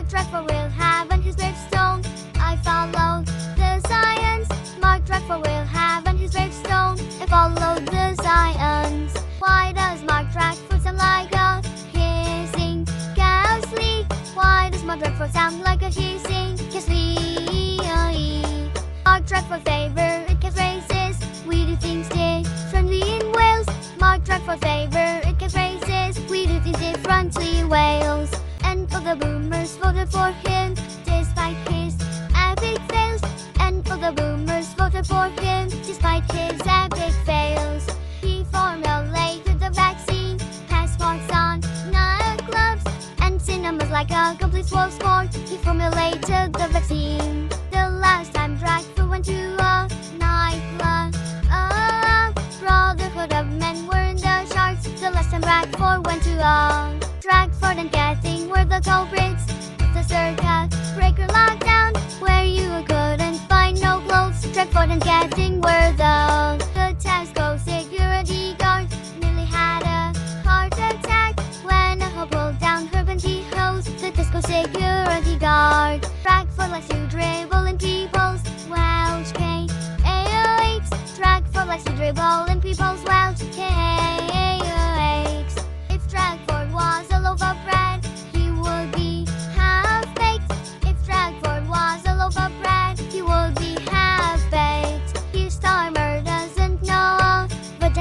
Mark Dreadful will have and his gravestone. I follow the science. Mark Dreadful will have and his gravestone. I follow the science. Why does Mark Dreadful sound like a hissing ghastly? Why does Mark Dreadful sound like a hissing ghastly? Mark Dreadful voted for him despite his epic fails. And all the boomers voted for him despite his epic fails. He formulated the vaccine, passports on nightclubs, and cinemas like a complete world sport. He formulated the vaccine. The last time Dracula went to a nightclub, a brotherhood of men were in the charts. The last time Bradford went to a Drakeford and Gething were the culprits. The circuit breaker lockdown, where you couldn't find no clothes. Drakeford and Gething were the the Tesco security guard nearly had a heart attack when a hoe pulled down her pantyhose. The Tesco security guard. Drakeford likes to dribble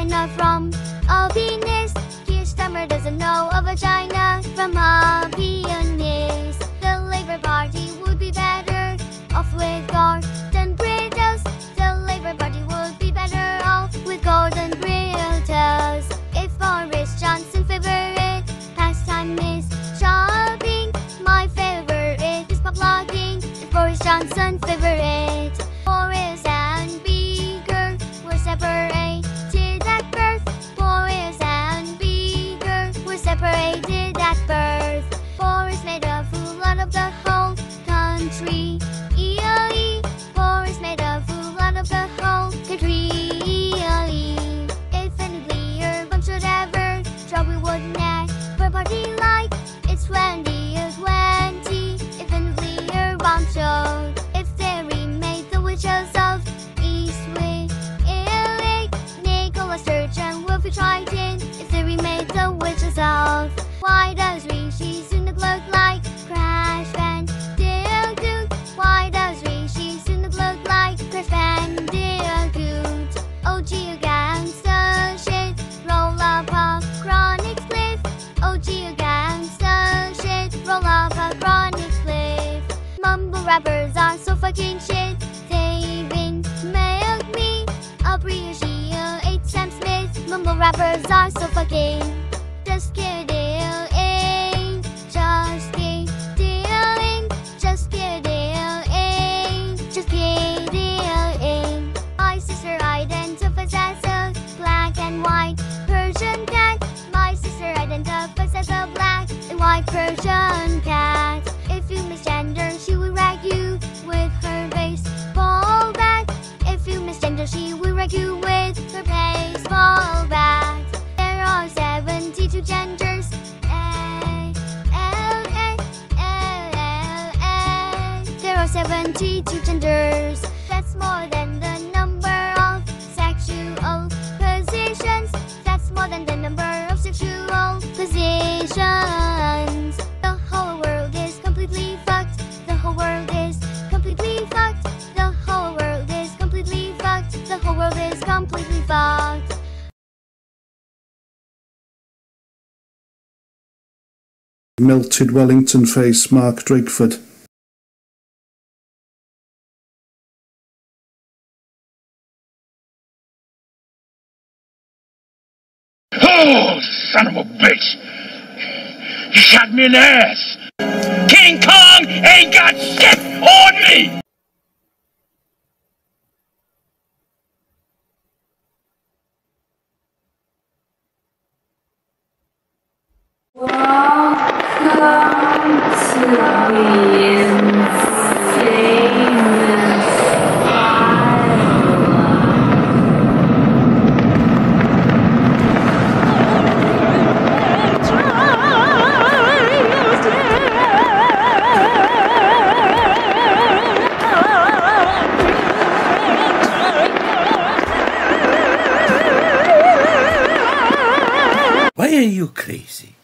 vagina from a penis. Keir Starmer doesn't know a vagina from a penis. Fucking shit. Been mailed me. Appreciate Sam Smith. Mumble rappers are so fucking. Just kidding. Just kidding. Just kidding. Just kidding. My sister identifies as a black and white Persian cat. My sister identifies as a black and white Persian cat. 72 genders. That's more than the number of sexual positions. That's more than the number of sexual positions. The whole world is completely fucked. The whole world is completely fucked. The whole world is completely fucked. The whole world is completely fucked. Melted Wellington face Mark Drakeford. Oh, son of a bitch! You shot me in the ass! King Kong ain't got shit on me! Welcome to the you crazy?